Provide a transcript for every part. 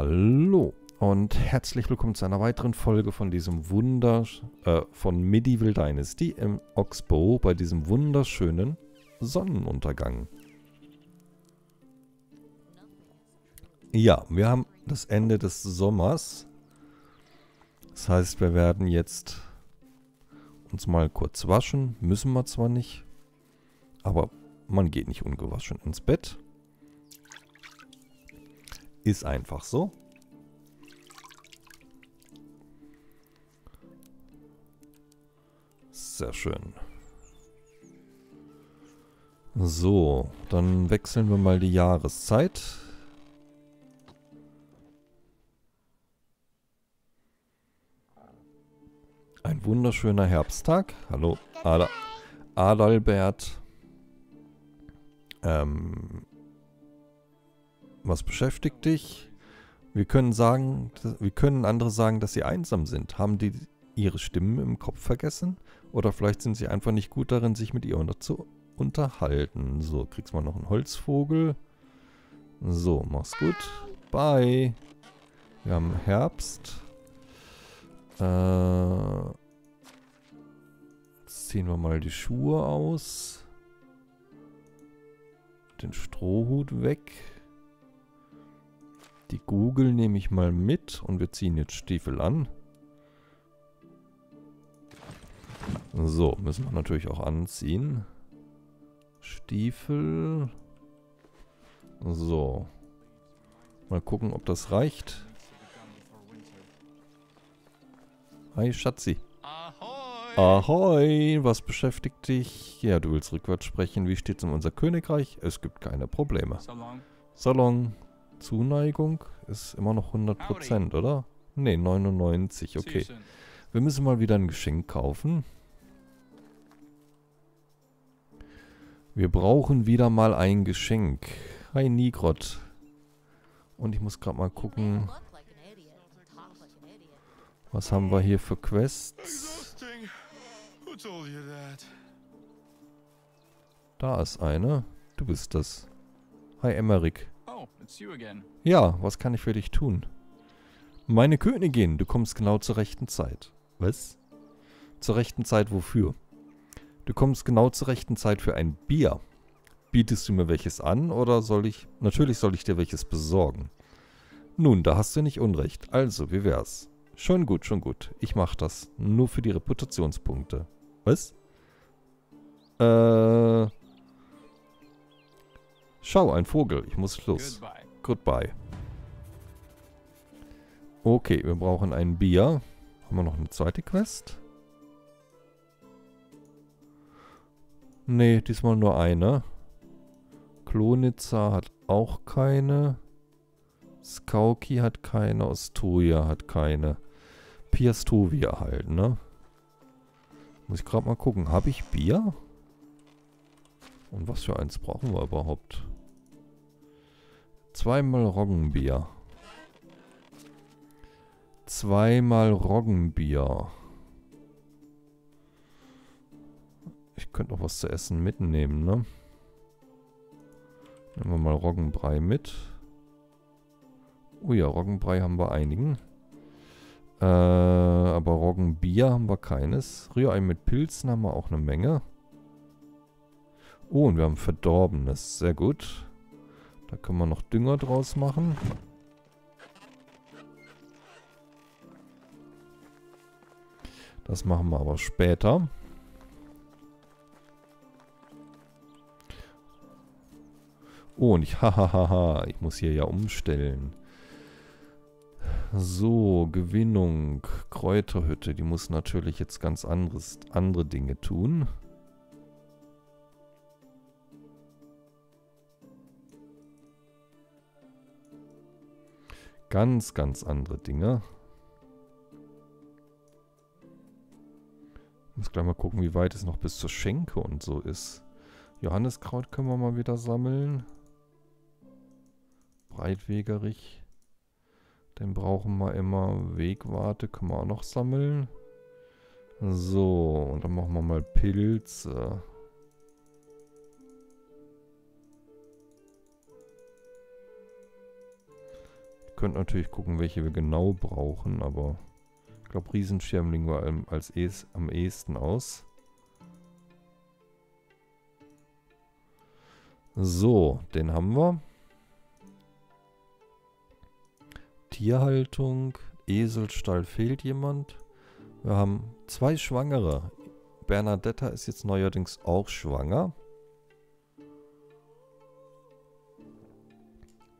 Hallo und herzlich willkommen zu einer weiteren Folge von diesem Wunder äh, von Medieval Dynasty im Oxbow bei diesem wunderschönen Sonnenuntergang. Ja, wir haben das Ende des Sommers. Das heißt, wir werden jetzt uns mal kurz waschen. Müssen wir zwar nicht, aber man geht nicht ungewaschen ins Bett. Ist einfach so. Sehr schön. So, dann wechseln wir mal die Jahreszeit. Ein wunderschöner Herbsttag. Hallo, Ad Adalbert. Ähm, was beschäftigt dich? Wir können sagen, wir können andere sagen, dass sie einsam sind. Haben die ihre Stimmen im Kopf vergessen? Oder vielleicht sind sie einfach nicht gut darin, sich mit ihr unter zu unterhalten. So, kriegst mal noch einen Holzvogel. So, mach's gut. Bye. Wir haben Herbst. Äh, jetzt ziehen wir mal die Schuhe aus. Den Strohhut weg. Die Google nehme ich mal mit und wir ziehen jetzt Stiefel an. So, müssen wir natürlich auch anziehen. Stiefel. So. Mal gucken, ob das reicht. Hi, Schatzi. Ahoi! Ahoi! Was beschäftigt dich? Ja, du willst rückwärts sprechen. Wie steht's um unser Königreich? Es gibt keine Probleme. So long. So long. Zuneigung ist immer noch 100%, oder? Ne, 99%, okay. Wir müssen mal wieder ein Geschenk kaufen. Wir brauchen wieder mal ein Geschenk. Hi Nigrot. Und ich muss gerade mal gucken. Was haben wir hier für Quests? Da ist eine. Du bist das. Hi Emmerich. Ja, was kann ich für dich tun? Meine Königin, du kommst genau zur rechten Zeit. Was? Zur rechten Zeit wofür? Du kommst genau zur rechten Zeit für ein Bier. Bietest du mir welches an oder soll ich... Natürlich soll ich dir welches besorgen. Nun, da hast du nicht unrecht. Also, wie wär's? Schon gut, schon gut. Ich mach das. Nur für die Reputationspunkte. Was? Äh... Schau, ein Vogel. Ich muss los. Goodbye. Goodbye. Okay, wir brauchen ein Bier. Haben wir noch eine zweite Quest? Nee, diesmal nur eine. Klonitzer hat auch keine. Skauki hat keine. Ostoja hat keine. Piastovia halt, ne? Muss ich gerade mal gucken. Habe ich Bier? Und was für eins brauchen wir überhaupt? Zweimal Roggenbier. Zweimal Roggenbier. Ich könnte noch was zu essen mitnehmen, ne? Nehmen wir mal Roggenbrei mit. Oh ja, Roggenbrei haben wir einigen. Äh, aber Roggenbier haben wir keines. Rührei mit Pilzen haben wir auch eine Menge. Oh, und wir haben Verdorbenes. Sehr gut. Da können wir noch Dünger draus machen. Das machen wir aber später. Oh, und ich, hahaha, ich muss hier ja umstellen. So, Gewinnung, Kräuterhütte, die muss natürlich jetzt ganz anderes, andere Dinge tun. Ganz, ganz andere Dinge. Muss gleich mal gucken, wie weit es noch bis zur Schenke und so ist. Johanneskraut können wir mal wieder sammeln. Breitwegerich. Den brauchen wir immer. Wegwarte können wir auch noch sammeln. So, und dann machen wir mal Pilze. Könnten natürlich gucken, welche wir genau brauchen, aber ich glaube, Riesenschirm liegen wir als es, am ehesten aus. So, den haben wir. Tierhaltung, Eselstall fehlt jemand. Wir haben zwei Schwangere. Bernadetta ist jetzt neuerdings auch schwanger.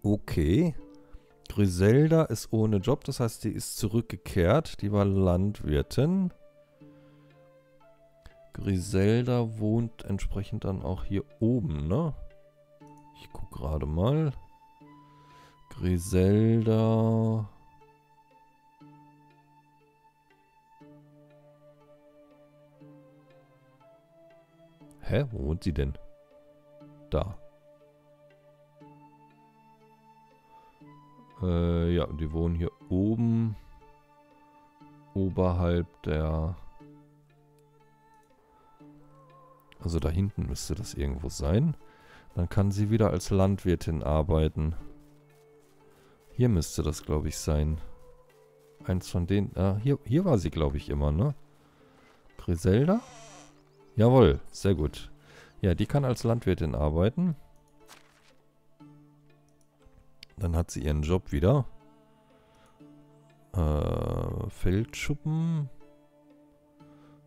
Okay. Griselda ist ohne Job, das heißt, die ist zurückgekehrt. Die war Landwirtin. Griselda wohnt entsprechend dann auch hier oben, ne? Ich guck gerade mal. Griselda. Hä? Wo wohnt sie denn? Da. Äh, ja, die wohnen hier oben. Oberhalb der... Also da hinten müsste das irgendwo sein. Dann kann sie wieder als Landwirtin arbeiten. Hier müsste das, glaube ich, sein. Eins von denen... Ah, hier, hier war sie, glaube ich, immer, ne? Griselda? Jawohl, sehr gut. Ja, die kann als Landwirtin arbeiten. Dann hat sie ihren Job wieder. Äh, Feldschuppen.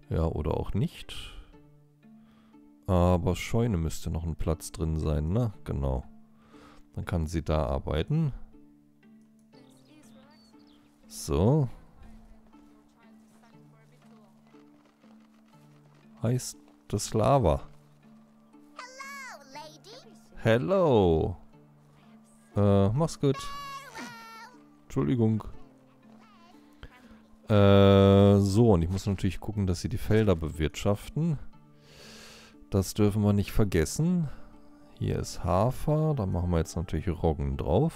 Ja, oder auch nicht. Aber Scheune müsste noch ein Platz drin sein, ne? Genau. Dann kann sie da arbeiten. So. Heißt das Lava. Hello. Äh, mach's gut. Entschuldigung. Äh, so, und ich muss natürlich gucken, dass sie die Felder bewirtschaften. Das dürfen wir nicht vergessen. Hier ist Hafer, da machen wir jetzt natürlich Roggen drauf.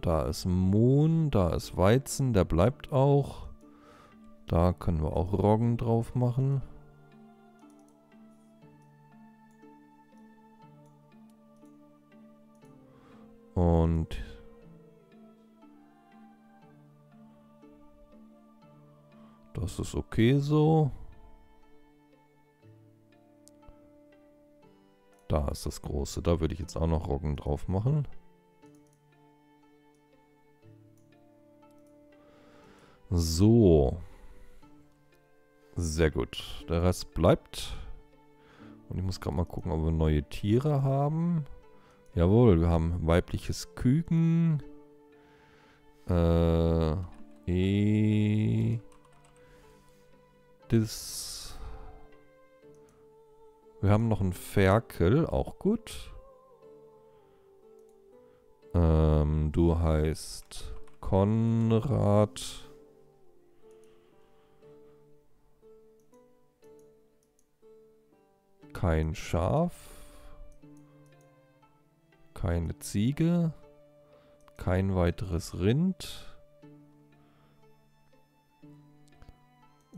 Da ist Mohn, da ist Weizen, der bleibt auch. Da können wir auch Roggen drauf machen. Und das ist okay so. Da ist das große. Da würde ich jetzt auch noch Roggen drauf machen. So. Sehr gut. Der Rest bleibt. Und ich muss gerade mal gucken, ob wir neue Tiere haben. Jawohl, wir haben weibliches Küken. Äh, e das. Wir haben noch einen Ferkel, auch gut. Ähm, du heißt Konrad. Kein Schaf. Keine Ziege. Kein weiteres Rind.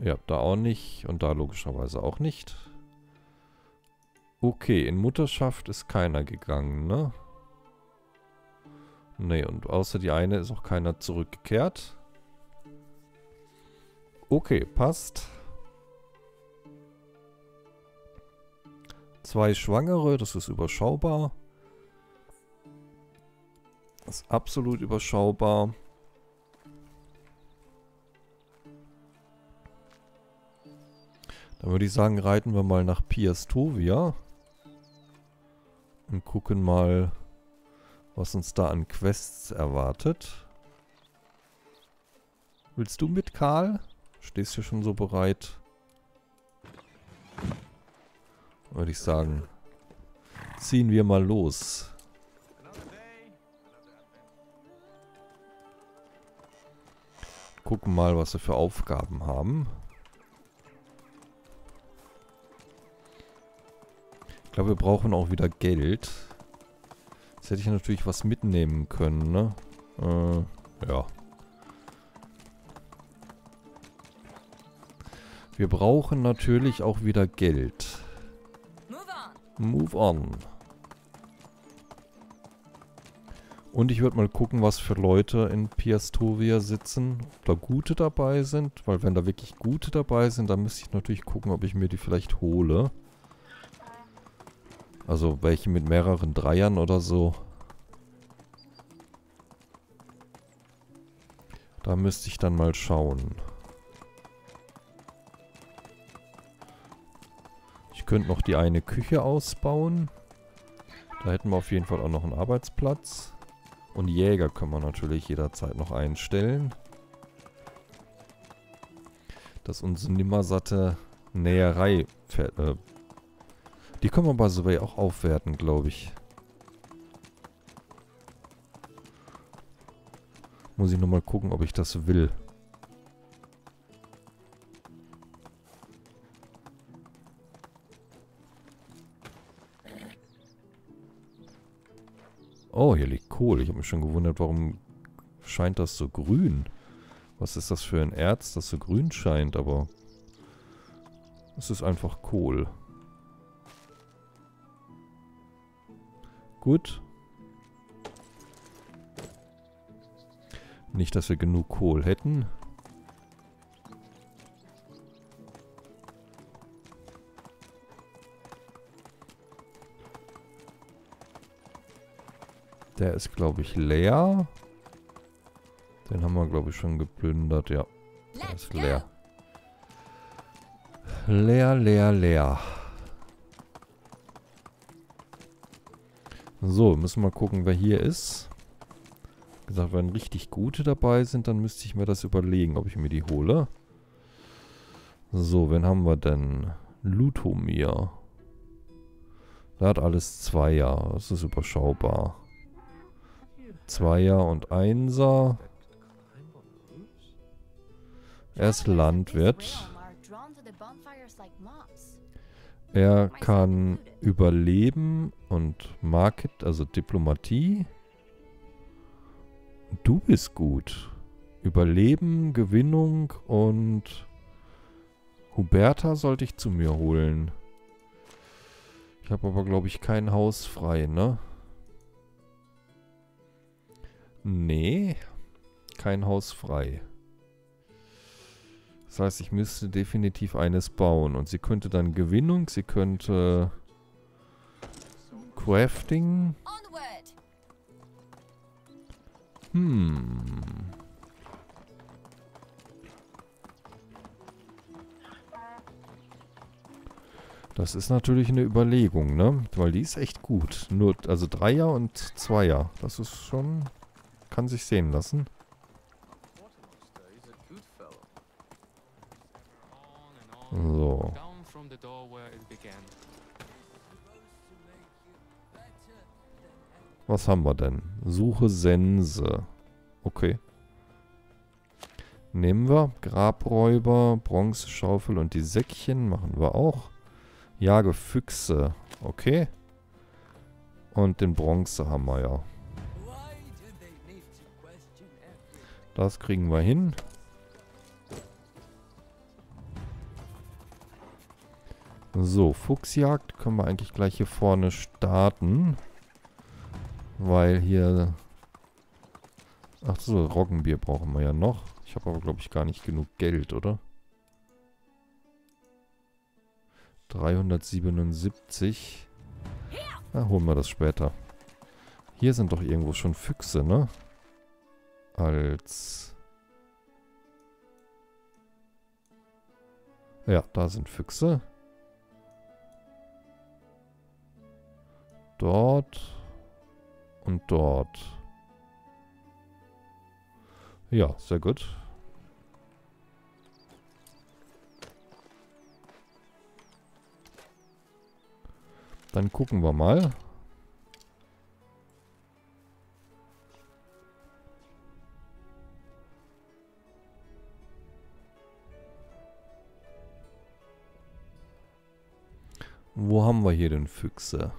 Ja, da auch nicht. Und da logischerweise auch nicht. Okay, in Mutterschaft ist keiner gegangen, ne? Ne, und außer die eine ist auch keiner zurückgekehrt. Okay, passt. Zwei Schwangere, das ist überschaubar. Das ist absolut überschaubar. Dann würde ich sagen, reiten wir mal nach Piastovia. Und gucken mal, was uns da an Quests erwartet. Willst du mit, Karl? Stehst du schon so bereit? würde ich sagen, ziehen wir mal los. Gucken mal, was wir für Aufgaben haben. Ich glaube, wir brauchen auch wieder Geld. Jetzt hätte ich natürlich was mitnehmen können, ne? Äh, ja. Wir brauchen natürlich auch wieder Geld. Move on. Und ich würde mal gucken, was für Leute in Piastovia sitzen. Ob da gute dabei sind. Weil wenn da wirklich gute dabei sind, dann müsste ich natürlich gucken, ob ich mir die vielleicht hole. Also welche mit mehreren Dreiern oder so. Da müsste ich dann mal schauen. Ich könnte noch die eine Küche ausbauen. Da hätten wir auf jeden Fall auch noch einen Arbeitsplatz. Und Jäger können wir natürlich jederzeit noch einstellen. Dass unsere nimmersatte Näherei... Äh, die können wir bei Survey auch aufwerten, glaube ich. Muss ich nochmal gucken, ob ich das will. Oh, hier liegt Kohl. Ich habe mich schon gewundert, warum scheint das so grün? Was ist das für ein Erz, das so grün scheint, aber es ist einfach Kohl. Gut. Nicht, dass wir genug Kohl hätten. Der ist, glaube ich, leer. Den haben wir, glaube ich, schon geplündert. Ja, der ist leer. Leer, leer, leer. So, müssen wir mal gucken, wer hier ist. Wie gesagt, wenn richtig gute dabei sind, dann müsste ich mir das überlegen, ob ich mir die hole. So, wen haben wir denn? Lutomir. Der hat alles Zweier. Das ist überschaubar. Zweier und Einser. Er ist Landwirt. Er kann überleben und Market, also Diplomatie. Du bist gut. Überleben, Gewinnung und Huberta sollte ich zu mir holen. Ich habe aber, glaube ich, kein Haus frei, ne? Nee, kein Haus frei. Das heißt, ich müsste definitiv eines bauen. Und sie könnte dann Gewinnung, sie könnte Crafting. Hm. Das ist natürlich eine Überlegung, ne? Weil die ist echt gut. Nur, also Dreier und Zweier. Das ist schon kann sich sehen lassen. So. Was haben wir denn? Suche Sense. Okay. Nehmen wir. Grabräuber, Bronzeschaufel und die Säckchen machen wir auch. Jage Füchse. Okay. Und den Bronze haben wir ja. Das kriegen wir hin. So, Fuchsjagd können wir eigentlich gleich hier vorne starten. Weil hier... Ach so, Roggenbier brauchen wir ja noch. Ich habe aber, glaube ich, gar nicht genug Geld, oder? 377. Na, holen wir das später. Hier sind doch irgendwo schon Füchse, ne? Als... Ja, da sind Füchse. Dort und dort. Ja, sehr gut. Dann gucken wir mal. Wo haben wir hier den Füchse?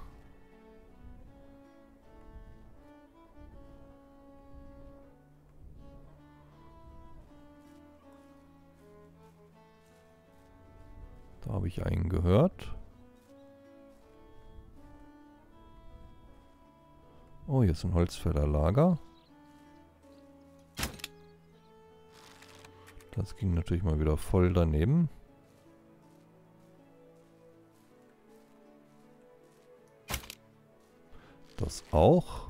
Da habe ich einen gehört. Oh, hier ist ein Holzfällerlager. Das ging natürlich mal wieder voll daneben. Das auch.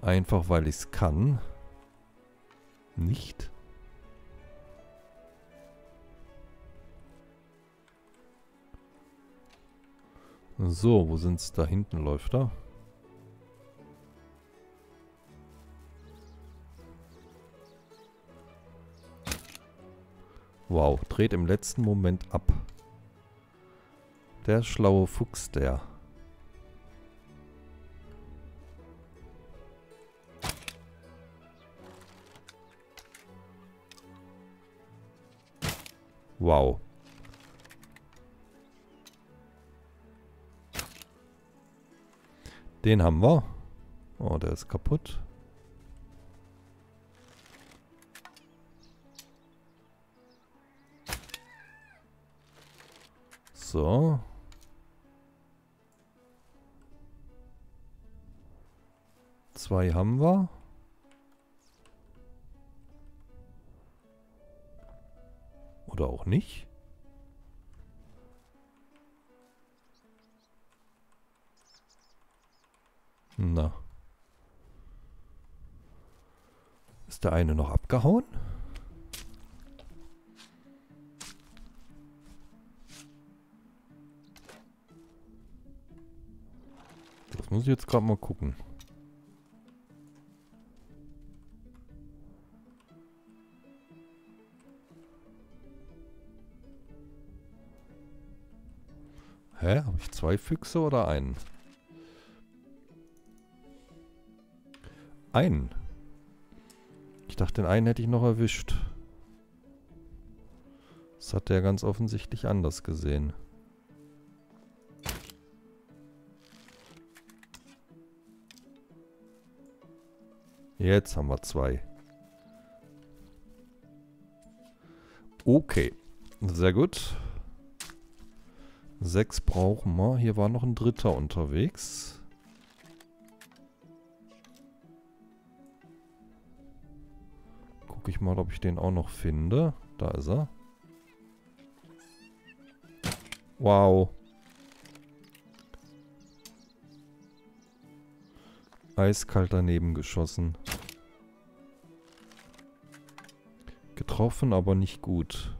Einfach weil ich es kann. Nicht. So, wo sind's? Da hinten läuft er. Wow, dreht im letzten Moment ab. Der schlaue Fuchs, der. Wow. Den haben wir. Oh, der ist kaputt. So. Zwei haben wir. Oder auch nicht. Na. Ist der eine noch abgehauen? Das muss ich jetzt gerade mal gucken. Hä? Habe ich zwei Füchse oder einen? Einen. Ich dachte, den einen hätte ich noch erwischt. Das hat der ganz offensichtlich anders gesehen. Jetzt haben wir zwei. Okay. Sehr gut. Sechs brauchen wir. Hier war noch ein dritter unterwegs. Gucke ich mal, ob ich den auch noch finde. Da ist er. Wow. Eiskalt daneben geschossen. Getroffen, aber nicht gut.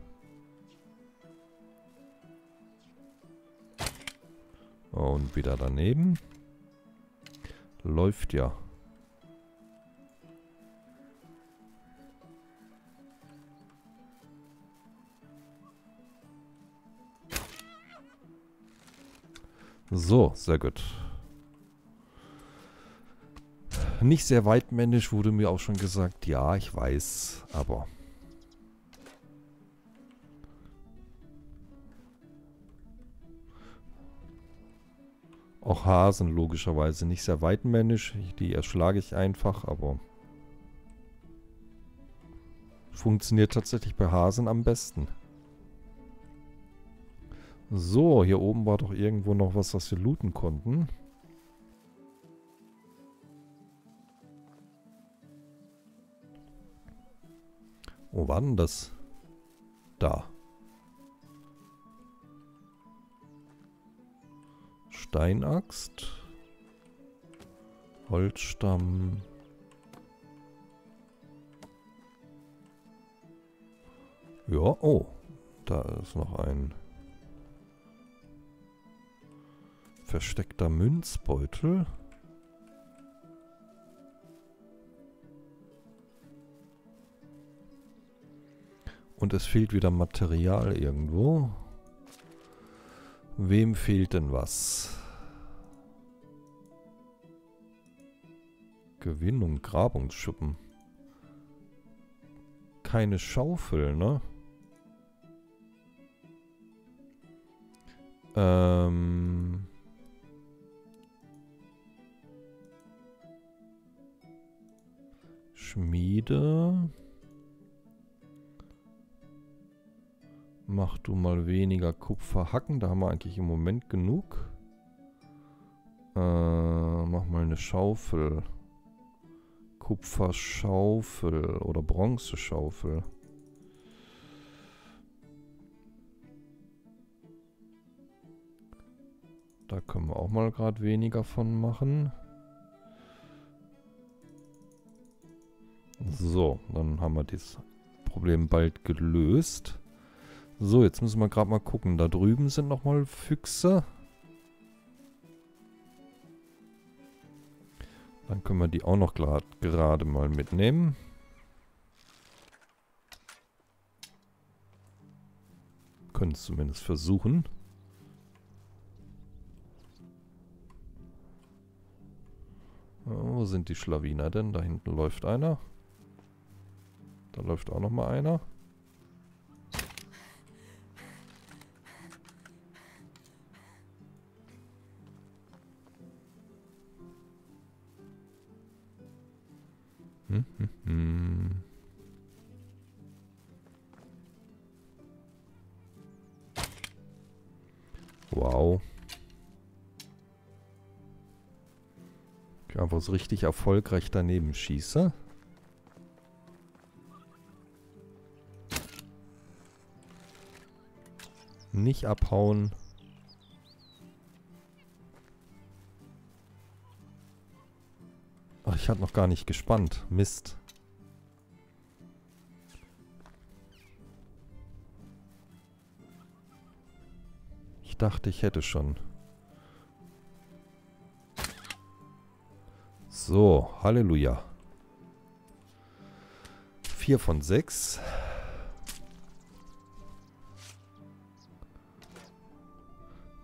Und wieder daneben. Läuft ja. So, sehr gut. Nicht sehr weitmännisch wurde mir auch schon gesagt. Ja, ich weiß, aber... Auch Hasen logischerweise nicht sehr weitmännisch. Die erschlage ich einfach, aber... Funktioniert tatsächlich bei Hasen am besten. So, hier oben war doch irgendwo noch was, was wir looten konnten. Wo war denn das? Da. Steinaxt. Holzstamm. Ja, oh. Da ist noch ein versteckter Münzbeutel. Und es fehlt wieder Material irgendwo. Wem fehlt denn was? Gewinnung, Grabungsschuppen. Keine Schaufel, ne? Ähm... Schmiede. Mach du mal weniger Kupfer hacken. Da haben wir eigentlich im Moment genug. Äh, mach mal eine Schaufel. Kupferschaufel oder Bronzeschaufel. Da können wir auch mal gerade weniger von machen. So, dann haben wir das Problem bald gelöst. So, jetzt müssen wir gerade mal gucken. Da drüben sind nochmal Füchse. Dann können wir die auch noch gerade mal mitnehmen. Können es zumindest versuchen. wo sind die Schlawiner denn? Da hinten läuft einer. Da läuft auch noch mal einer. So richtig erfolgreich daneben schieße. Nicht abhauen. Ach, ich hatte noch gar nicht gespannt. Mist. Ich dachte, ich hätte schon. So, Halleluja. Vier von sechs.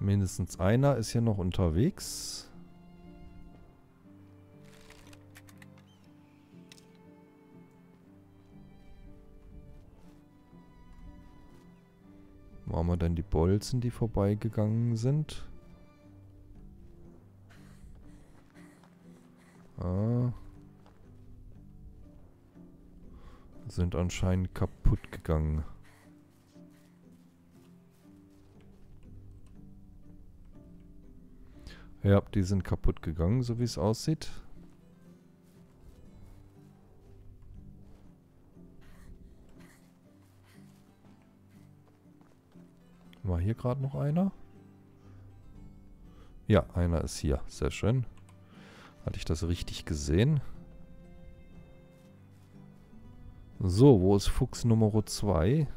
Mindestens einer ist hier noch unterwegs. Haben wir denn die Bolzen, die vorbeigegangen sind? Sind anscheinend kaputt gegangen. Ja, die sind kaputt gegangen, so wie es aussieht. War hier gerade noch einer? Ja, einer ist hier. Sehr schön. Hatte ich das richtig gesehen? So, wo ist Fuchs Nummer 2?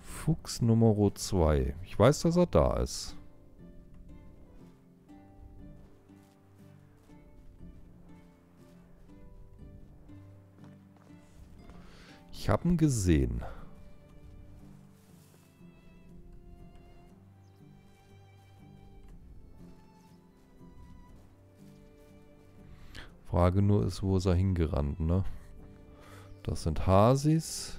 Fuchs Nummer 2. Ich weiß, dass er da ist. Ich habe ihn gesehen. Frage nur ist, wo ist er hingerannt, ne? Das sind Hasis.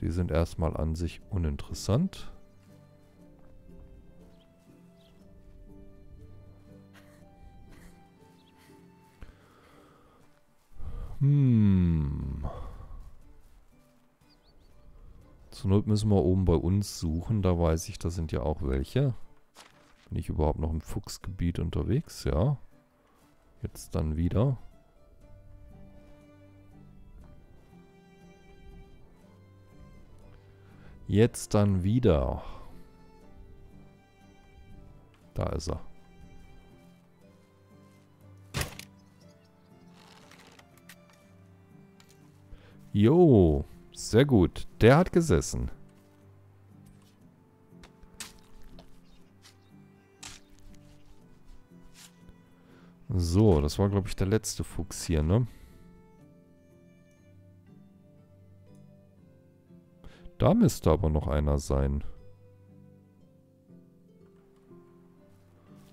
Die sind erstmal an sich uninteressant. Zur Not müssen wir oben bei uns suchen. Da weiß ich, da sind ja auch welche. Bin ich überhaupt noch im Fuchsgebiet unterwegs? Ja. Jetzt dann wieder. Jetzt dann wieder. Da ist er. Jo, sehr gut. Der hat gesessen. So, das war, glaube ich, der letzte Fuchs hier, ne? Da müsste aber noch einer sein.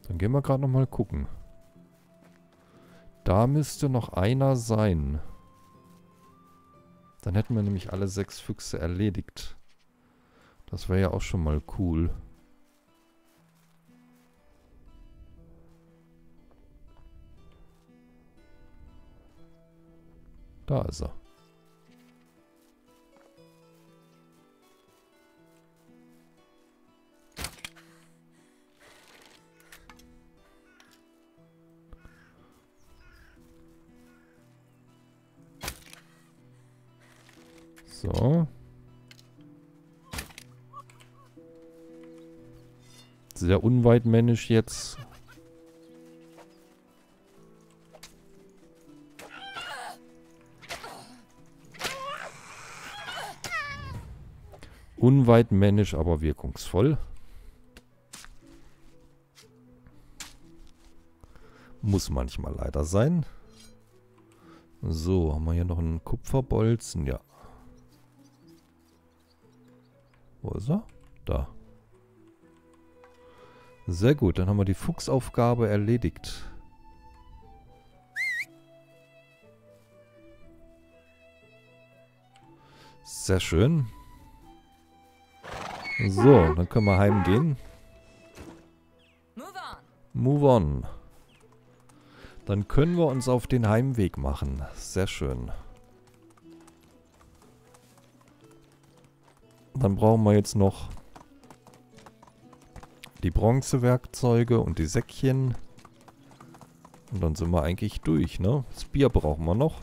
Dann gehen wir gerade nochmal gucken. Da müsste noch einer sein. Dann hätten wir nämlich alle sechs Füchse erledigt. Das wäre ja auch schon mal cool. Da ist er. So. Sehr unweitmännisch jetzt. Unweitmännisch, aber wirkungsvoll. Muss manchmal leider sein. So, haben wir hier noch einen Kupferbolzen? Ja. Wo ist er? Da. Sehr gut, dann haben wir die Fuchsaufgabe erledigt. Sehr schön. So, dann können wir heimgehen. Move on. Dann können wir uns auf den Heimweg machen. Sehr schön. Dann brauchen wir jetzt noch die Bronzewerkzeuge und die Säckchen. Und dann sind wir eigentlich durch, ne? Das Bier brauchen wir noch.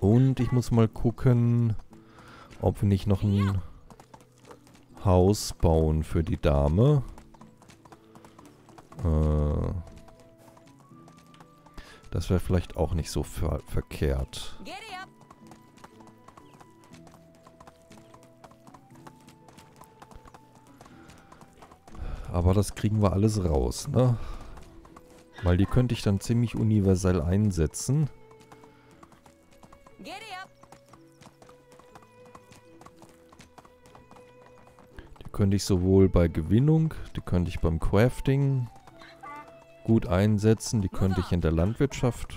Und ich muss mal gucken, ob wir nicht noch ein Haus bauen für die Dame. Äh, das wäre vielleicht auch nicht so ver verkehrt. Aber das kriegen wir alles raus, ne? Weil die könnte ich dann ziemlich universell einsetzen. Die könnte ich sowohl bei Gewinnung, die könnte ich beim Crafting gut einsetzen. Die könnte ich in der Landwirtschaft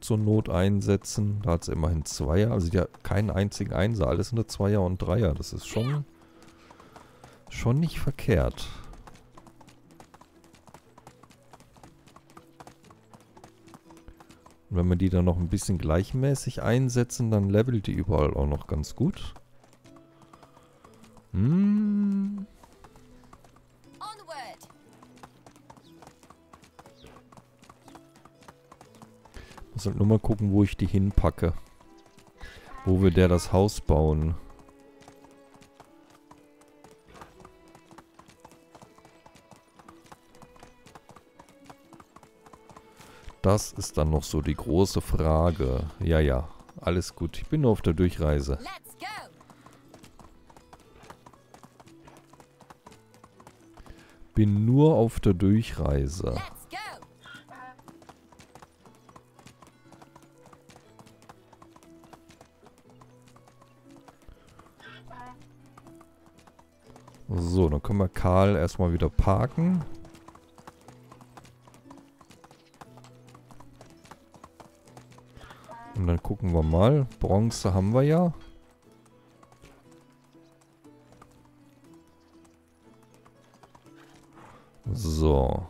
zur Not einsetzen. Da hat es immerhin Zweier. Also die hat keinen einzigen Einser. Alles nur Zweier und Dreier. Das ist schon, schon nicht verkehrt. Und wenn wir die dann noch ein bisschen gleichmäßig einsetzen, dann levelt die überall auch noch ganz gut. Hm. Muss halt nur mal gucken, wo ich die hinpacke. Wo wir der das Haus bauen. Das ist dann noch so die große Frage. Ja, ja, alles gut. Ich bin nur auf der Durchreise. Bin nur auf der Durchreise. So, dann können wir Karl erstmal wieder parken. Und dann gucken wir mal. Bronze haben wir ja. So.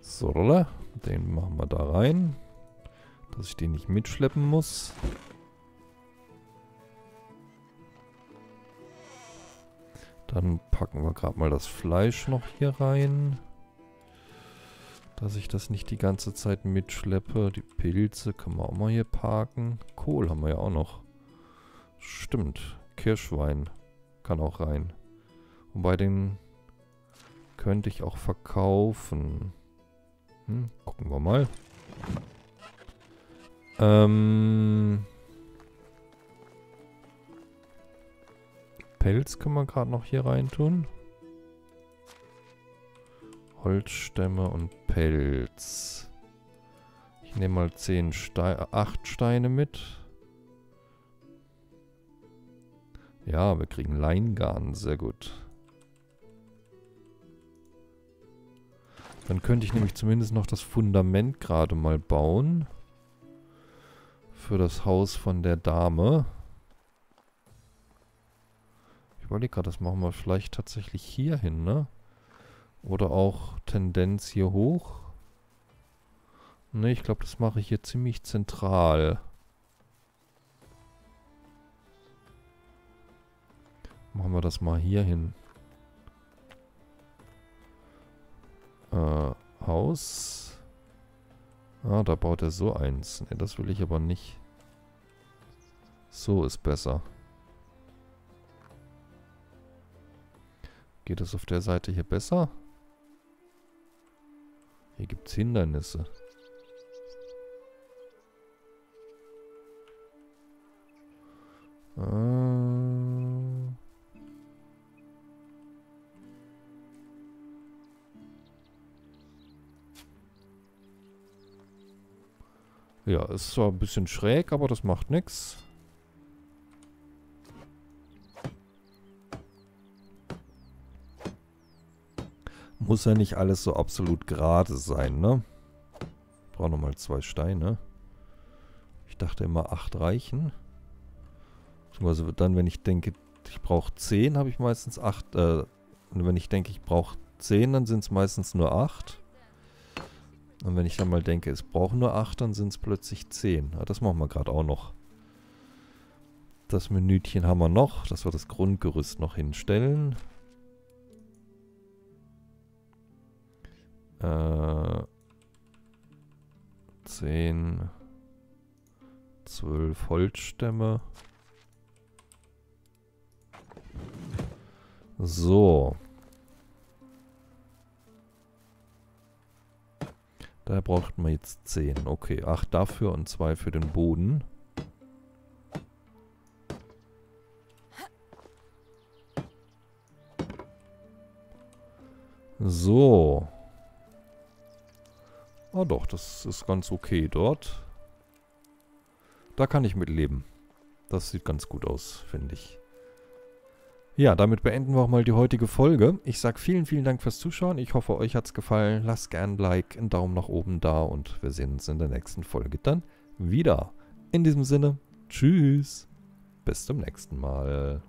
So, den machen wir da rein. Dass ich den nicht mitschleppen muss. Gerade mal das Fleisch noch hier rein. Dass ich das nicht die ganze Zeit mitschleppe. Die Pilze können wir auch mal hier parken. Kohl haben wir ja auch noch. Stimmt. Kirschwein kann auch rein. Und bei den könnte ich auch verkaufen. Hm, gucken wir mal. Ähm... Pelz können wir gerade noch hier rein tun. Holzstämme und Pelz. Ich nehme mal 10 Steine, 8 Steine mit. Ja, wir kriegen Leingarn, sehr gut. Dann könnte ich nämlich zumindest noch das Fundament gerade mal bauen. Für das Haus von der Dame. Ich überlege gerade, das machen wir vielleicht tatsächlich hier hin, ne? Oder auch Tendenz hier hoch. Ne, ich glaube, das mache ich hier ziemlich zentral. Machen wir das mal hier hin. Äh, Haus. Ah, da baut er so eins. Ne, das will ich aber nicht. So ist besser. Geht es auf der Seite hier besser? Hier gibt es Hindernisse. Äh. Ja, ist zwar ein bisschen schräg, aber das macht nichts. Muss ja nicht alles so absolut gerade sein, ne? Brauche nochmal zwei Steine. Ich dachte immer acht reichen. Also dann, wenn ich denke, ich brauche 10, habe ich meistens 8. Äh, und wenn ich denke, ich brauche 10, dann sind es meistens nur 8. Und wenn ich dann mal denke, es brauchen nur 8, dann sind es plötzlich 10. Ja, das machen wir gerade auch noch. Das Menütchen haben wir noch, dass wir das Grundgerüst noch hinstellen. Äh, 10, 12 Holzstämme. So. Da braucht man jetzt 10. Okay, 8 dafür und 2 für den Boden. So. Ah doch, das ist ganz okay dort. Da kann ich mit leben. Das sieht ganz gut aus, finde ich. Ja, damit beenden wir auch mal die heutige Folge. Ich sage vielen, vielen Dank fürs Zuschauen. Ich hoffe, euch hat es gefallen. Lasst gerne ein Like, einen Daumen nach oben da und wir sehen uns in der nächsten Folge dann wieder. In diesem Sinne, tschüss. Bis zum nächsten Mal.